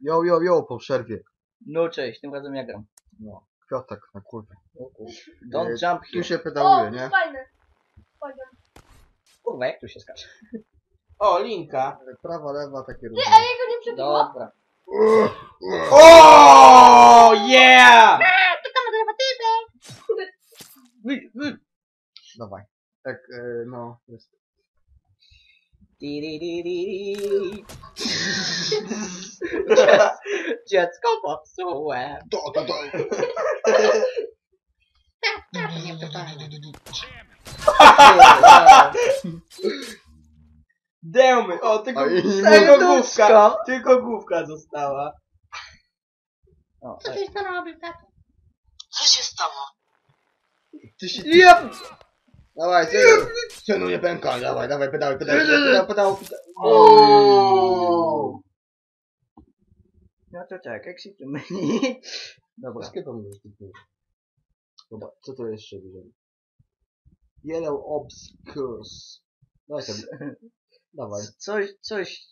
Yo, yo, yo, po przerwie. No cześć, tym razem ja gram. No, kwiatek na kurwę. Don't E, jump Tu here. się pedałuje, to nie? jest fajne. Fajne. Kurwa, jak tu się skacze? O, linka. Prawa, lewa, takie różne. a jego nie przebiło? Dobra. O, yeah! Wy, wy. Dawaj. Tak, e, no, jest. Diririri. Dziecko popsułem. Do, do, to fajne. Tak, tak, o, tylko, Oj, tylko główka. Tylko główka została. O, Co ej. tyś to robił, tato? Co się stało? Ty się... Jep! Dawaj, synu. Synu, nie pękaj, dawaj, dawaj, pedały, pedały, pedały, pedały, pedały. O! No to tak, exit menu. Dobra. Wszystkie to możesz kupić. Dobra, co to jeszcze bierzemy? Yellow Obscures. Dawaj sobie. Dawaj. Coś, coś,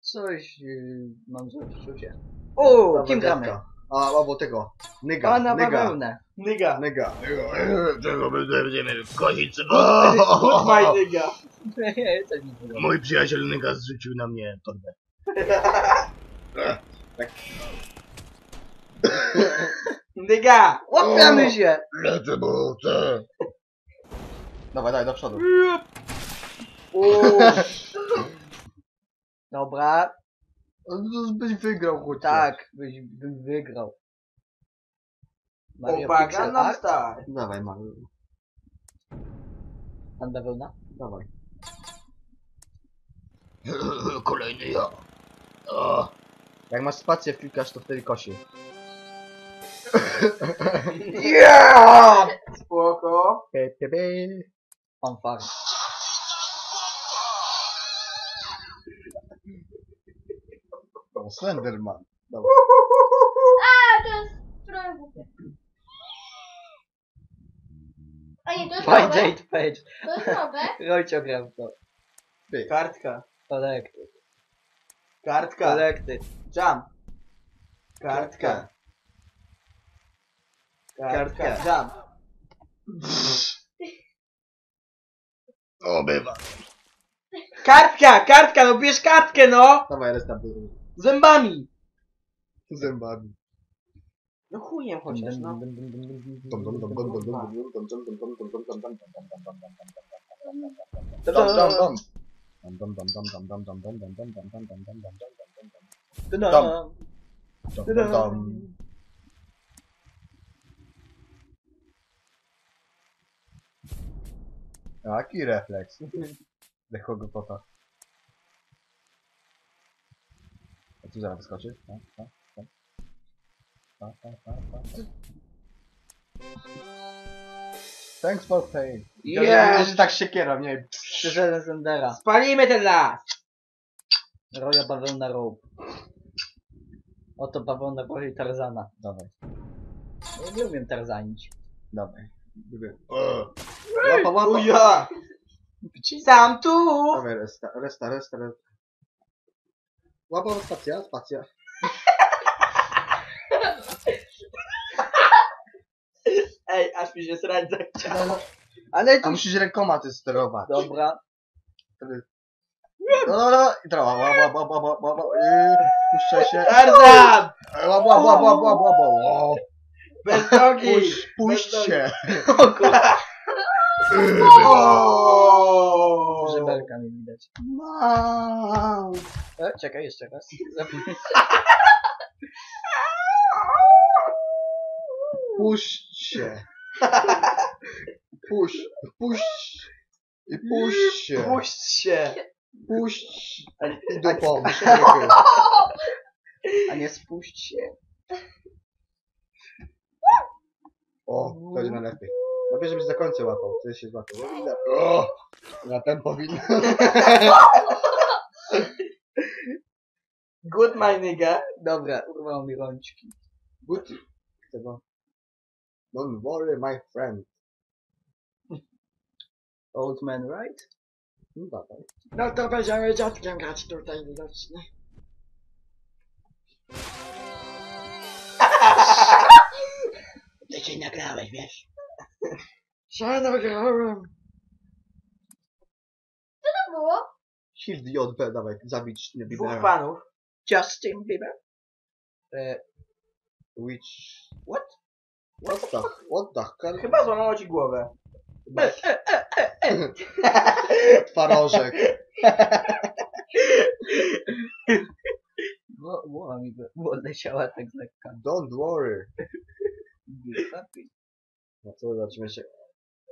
coś yy, mam złe przeczucie. O, kim gramy? A, albo tego. Nyga, Pana nyga. bawełnę. Nyga. Nyga. Czego będziemy kozić Goodbye, nyga. Coś mi było. Mój przyjaciel Nyga zrzucił na mnie torbę. Nyga. Łapiamy się! Lecę, bo chcę. Dawaj, dawaj, do przodu. Dobra, No, Byś wygrał chociaż. tak, byś bym wygrał. Mario Uwaga, Pixel nam Art, start. Dawaj, Mario. pan bawełna. Dawaj. Kolejny ja. O, Jak masz spację klikasz, to wtedy kosi. Yeah! Spoko. Pe, pe, pe. Fanfar. Slenderman. A, to jest trochę głupie. A nie, to jest Find nowe. date page. To jest nowe. Rojcio grał w to. Kartka. Collected. Kartka. Collected. Jump. Kartka. Kartka. Kartka. Jump. o bywa. Kartka, kartka, no bierz kartkę, no! Dawaj, restart. Zębami! Zębami. No chujem chociaż, no. Jaki refleks. Dechłego kota. Tu zaraz wyskoczy? Tak, tak, tak. Tak, tak, tak, tak. Thanks for paying. Yeah. że tak się kieram, nie? Przyszedłem z Endera. Spalimy ten las! Roja bawełna rope. Oto bawełna Bożej Tarzana. Dawaj, Ja nie umiem tarzanić. dawaj. Łapa, łapa. Uja! Sam tu! Dawaj, resta, resta, resta, resta. Łapa, spacja, spacja. Ej, aż mi się srać zachciało. Ale A musisz rękoma ty sterować. Dobra. Wtedy... No, no, no. I teraz łap, łap, łap, łap, łap, łap, łap. Yy, Puszczę się. Tarzan! Łap, łap, łap, łap, łap, łap, łap. Bez nogi! Puść, puść Bez nogi. się. O kurwa. Żeberka mi widać. Wow. E, czekaj, jeszcze raz. Puść się. Puść, puść. I puść się. Puść się! Puść. I dupą. A nie spuść się. O, to będzie najlepiej. Lepiej, żebyś za końce łapał. Wtedy się złapał. O, na ten powinno. Good my nigga. Eh? Dobra, urwał mi rączki. Good. Tego. Don't worry my friend. Old man, right? No dawaj. No to będziemy dziadkiem grać tutaj widocznie. Ty się nagrałeś, wiesz? Co nagrałem? Co to było? Shield JB, dawaj, zabić Dwóch panów. Justin Bieber. E, which... What? What the... What the hell? Chyba złamało ci głowę. Twarożek. Gło- Głowa mi by odleciała tak z lekka. Don't worry. Be happy. No co, zobaczymy się.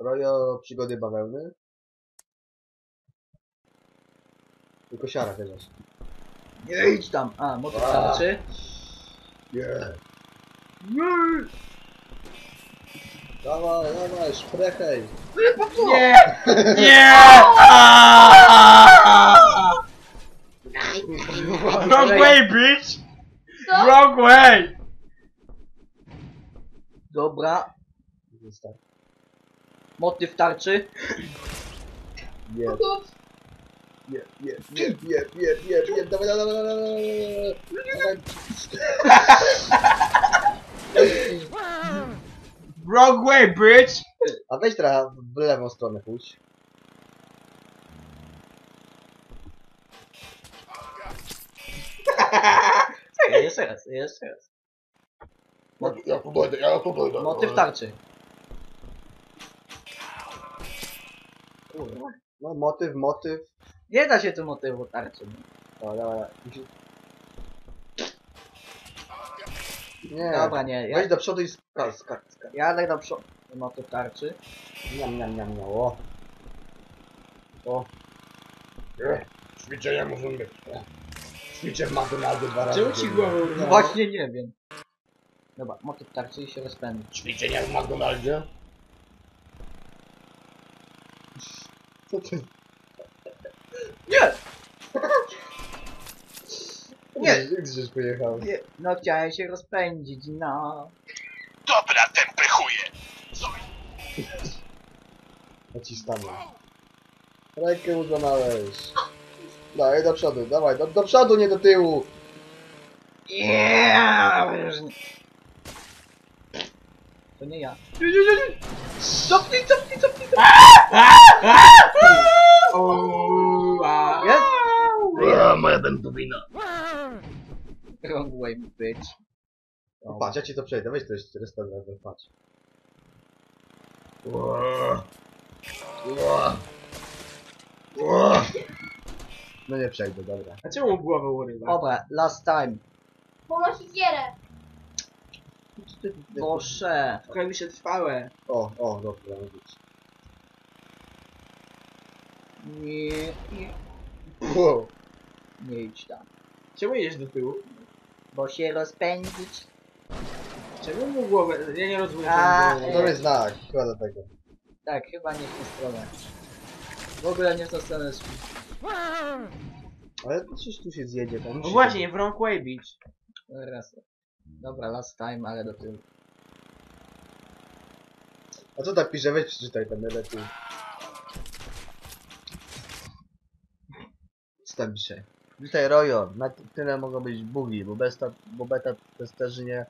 Rojo przygody bawełny. Tylko siara chociaż. Nie idź tam! A, motyw tarczy. Nie. Dawaj, dawaj, szprechej. Nie! Nie! Wrong way, bitch! Wrong way! Dobra. Motyw tarczy. Nie, Nie, nie, nie, nie, nie, nie, nie, dawaj, dawaj, dawaj, dawaj, dawaj. Wrong way, bitch! A weź trochę w lewą stronę pójdź. Czekaj, jeszcze raz, jeszcze raz. Ja tu dojdę, ja tu dojdę. Motyw tarczy. No motyw, motyw. Nie da się tu motywu tarczy. O, dawaj, dawaj. Musi- Nie. Dobra, nie. Ja, Weź do przodu i skacz, skacz. jadę do przodu. Motyw tarczy. Niam, niam, niam, niam. O. O. Nie, Ćwiczenia muszą być. Ćwiczę w McDonaldzie dwa razy. Czemu ci dziennie. głowę No urwało? właśnie nie wiem. Dobra, motyw tarczy i się rozpędzi. Ćwiczenia w McDonaldzie? Co ty? Nie! Nie. Gdzie żeś pojechał? Nie, no chciałem się rozpędzić, no. Dobra, tępy chuje. Naciskamy. Rękę mu złamałeś. Dawaj do przodu, dawaj, do, do przodu, nie do tyłu. Yeah! To nie ja. Cofnij, cofnij, cofnij! O. Jest? Ja, moja wędrowina. Wrong way, bitch. No, patrz, ja ci to przejdę, weź to jeszcze restaurację, patrz. Ło. Ło. Ło. No nie przejdę, dobra. A czemu mu głowę urywa? Dobra, last time. Bo ma sikierę. Proszę. Trochę mi się trwałe. O, o, dobra. Nie, nie, Wow. Nie idź tam. Czemu jedziesz do tyłu? Bo się rozpędzić. Czemu mu głowę... Ja nie rozumiem. A, czemu. To jest znak, chyba do tego. Tak, chyba nie w tą stronę. W ogóle nie w tą stronę. Ale przecież tu się zjedzie, tam No właśnie, wrong way, bitch. Raz. Dobra, last time, ale do tyłu. A co tak pisze? Weź przeczytaj tam lepiej. Co tam pisze? Witaj Rojo, na ty- tyle mogą być bugi, bo, besta, bo beta testerzy nie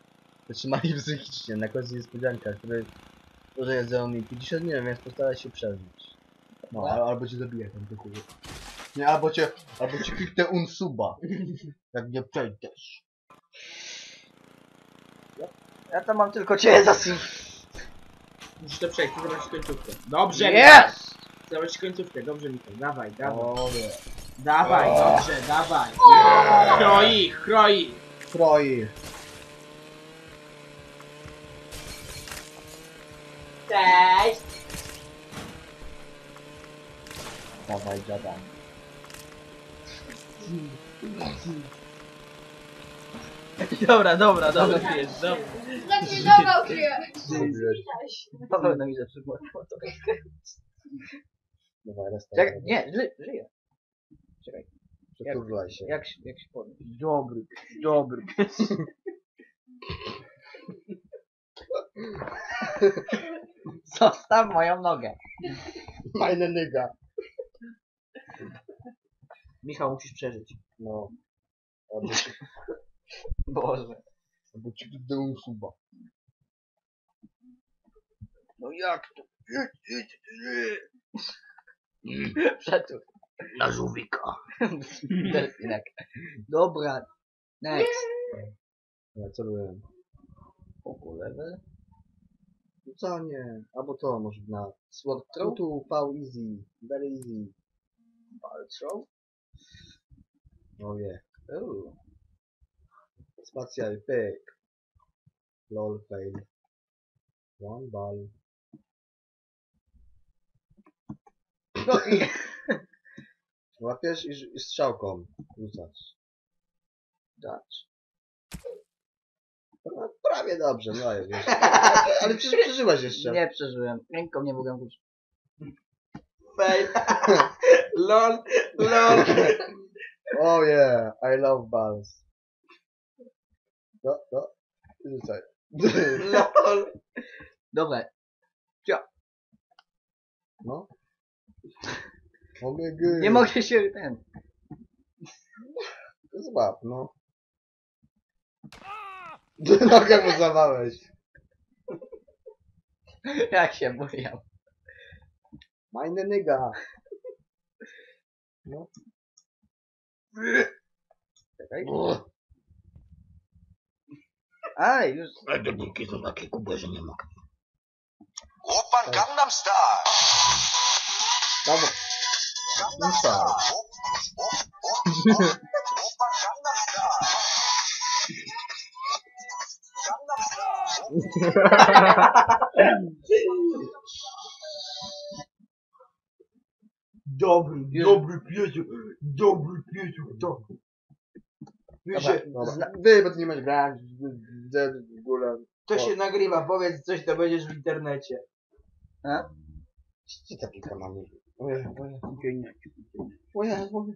wytrzymali psychicznie. Na końcu niespodzianka, który może jest za mi 50 dni, więc postaraj się przeżyć. No, al- albo cię zabiję ten tychu. Nie, albo cię, albo cię kliknę unsuba. Jak nie przejdziesz. Ja to mam tylko cię za. Musisz to przejść, chcę zobaczyć końcówkę. Dobrze, Jest! Chcę zobaczyć końcówkę, dobrze Michał, dawaj, dawaj. O, nie. Dawaj, dobrze, dawaj. Chroi, chroi. Kroi. Cześć. Dawaj, dziadam. Dobra, dobra, dobra, jest, dobra. Nie dogał się. Na pewno mi Dawaj. Czekaj, nie, ży, żyję. Czekaj, Przeturlaj się. jak, się- jak się podnieść? Dobry, dobry. Zostaw moją nogę. Fajne nyga. Michał, musisz przeżyć. No. Albo Boże. albo ci unsuba. No jak to? Przetuł. Na żółwika. Delfinek. Dobra. Next. Ja co byłem? Poku level. Rzucanie. Albo to może na Sword throw. tu, V easy. Very easy. Ball throw. Yeah. Ooh. Spacja i pyk. Lol fail. One ball. No i... Łapiesz i, i strzałką rzucasz. Dodge. No, prawie dobrze, no ale wiesz. Ale przecież przeżyłaś jeszcze. Nie przeżyłem. Ręką nie mogłem ruszyć. Fail. lol, lol. Oh yeah, I love balls. No, no. Rzucaj. Lol. Dobra. No. Omega. Nie mogę się ten. Złap, no. Nogę mu zawałeś. Jak się bujał. Majny nyga. No. Czekaj. A, już. Ale te górki są takie kubłe, że nie mogę. Łopan Gangnam Star Dobra. Não sabe. Dobry, dobry piesiu, dobry piesiu, dobry. Wiecie, zna- Wy, bo ty nie masz brać, w ogóle. to się nagrywa, powiedz coś, to będziesz w internecie. A? Gdzie ta piłka ma mnie? Taki kanał. Oje, oje. Oje, oje.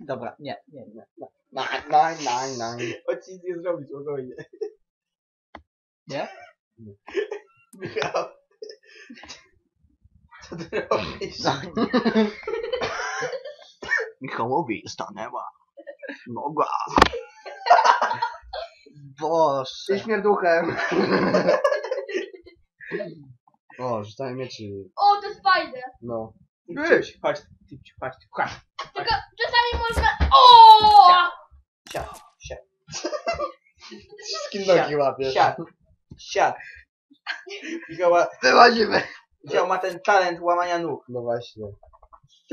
Dobra, nie, nie, nie. Nine, nine, nine, nine. Chodź nic nie zrobić, spokojnie. Nie? Michał. Co ty robisz? Michałowi stanęła noga. Boże. Ty śmierduchem. O, rzucałem mieczy. O, to spider. No. Cześć, chodź, ty, chodź, chodź. Tylko czasami można... O! Siad, siad, Wszystkim nogi łapiesz. siad, siad. Michała, Wychodzimy. Michał ma ten talent łamania nóg. No właśnie.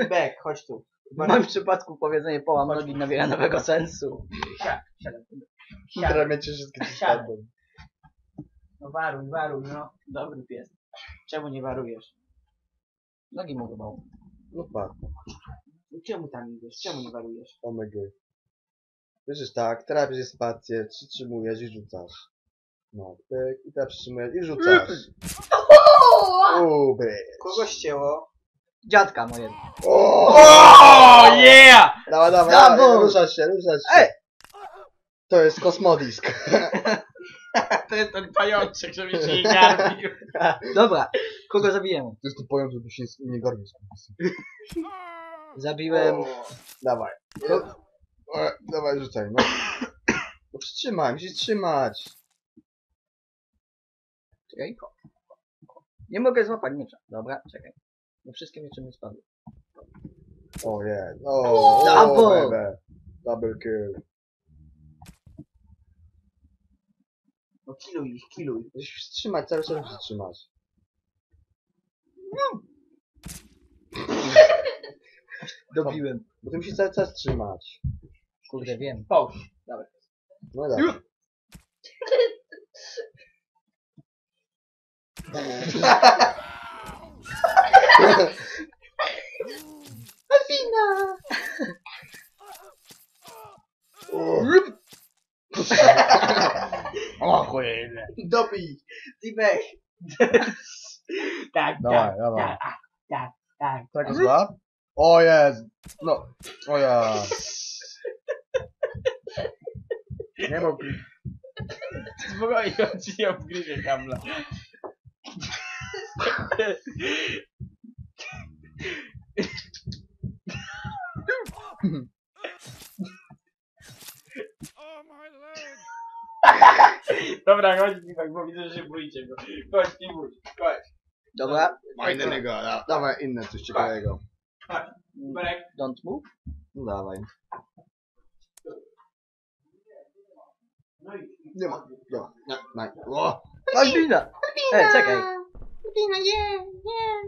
Back, chodź tu. W moim przypadku powiedzenie połam nogi nabiera nowego sensu. Siad, siad. Siad. Które mieczy wszystkie ci Siad. spadną. No waruj, waruj, no. Dobry pies. Czemu nie warujesz? Nogi mu chyba. No patrz. No Czemu tam idziesz? Czemu nie warujesz? Omega. Wiesz, tak, teraz bierzesz spację, przytrzymujesz i rzucasz. No, pyk, i teraz przytrzymujesz i rzucasz. O! Uuu, bry. Kogo ścięło? Dziadka moje. O! yeah! Dawaj, dawaj, dawaj, ruszasz się, ruszasz się. Ej! To jest kosmodisk. To jest ten pajączek, żeby się nie garbił. Dobra, kogo zabijemy? To jest tu powiem, żeby się nie garbił. Zabiłem. Dawaj. No, o, dawaj, rzucaj, no. No przytrzymaj, musisz trzymać. Czekaj. Nie mogę złapać miecza. Dobra, czekaj. No wszystkie miecze mi spadły. O nie, o, Double! o, baby. Double kill. No kiluj ich, kiluj. Musisz wstrzymać, cały czas musisz trzymać. Dobiłem. Bo ty musisz cały czas trzymać. Kurde, wiem. Połóż. No dobra. O cholera. Dobij. Tibek. Tak, Dawaj, tak, dawaj. tak, tak, tak. Tak zła? O jest! No, o ja. Nie bo Spokojnie, on ci nie obgryzie kabla. Dobra, chodź Piwak, bo widzę, że się boicie go. Chodź, Piwuś, chodź. Dobra, Fajne nega, da. Dawaj inne coś ciekawego. Berek. don't move. No dawaj. No i... Nie ma. Dobra. Nie, nie. O! Albina! Ej, czekaj.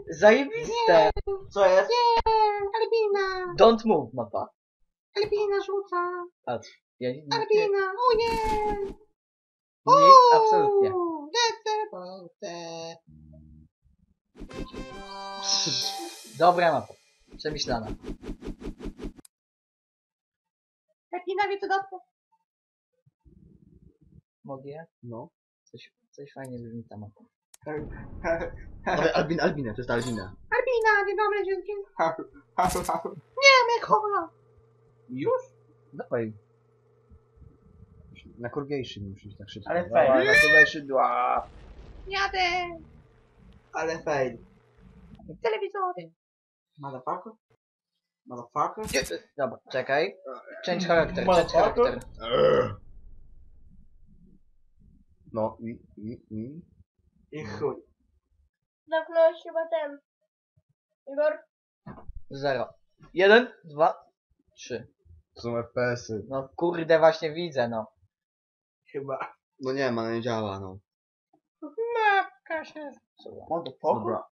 Zajebiste! Co jest? Albina! Don't move, mapa. Albina rzuca! Patrz. Ja nie, nie, Albina! O nie! Nic, absolutnie. Dobra mapa. Przemyślana. Albina wie co dobre. Mogę? No. Coś, coś fajnie brzmi ta mapa. Dawaj Albin, Albinę, to jest Albina. Albina, dzień dobry, dzień dobry. Nie, Mekola! Już? Dawaj. Na kurwiejszy musisz tak szybko. Ale Dawaj, fajnie. Na kurwiejszy, dła. Jadę! Ale fail. Telewizory! Motherfucker? Motherfucker? Dobra, czekaj. Change character, change character. Eee. No, i, i, i. I chuj. Zamknąłeś chyba ten. Igor? Zero. Jeden, dwa, trzy. To są FPS-y. No kurde, właśnie widzę, no. Chyba. No nie ma, nie działa, no. Matka się. Motherfucker? Dobra.